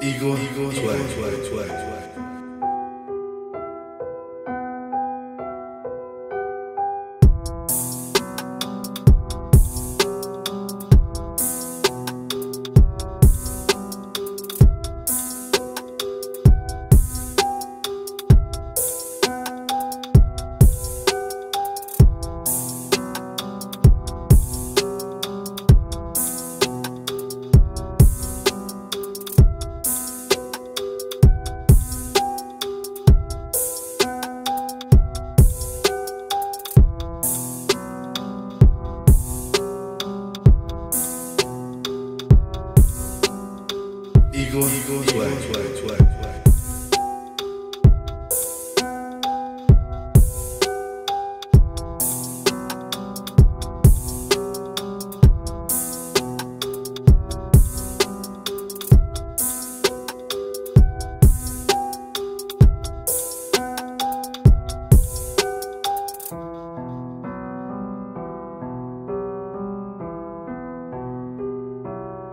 Igor, Igor, swag, swag, swag, swag. Eagles way.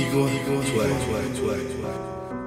Igor, Igor, swag, swag, swag, swag.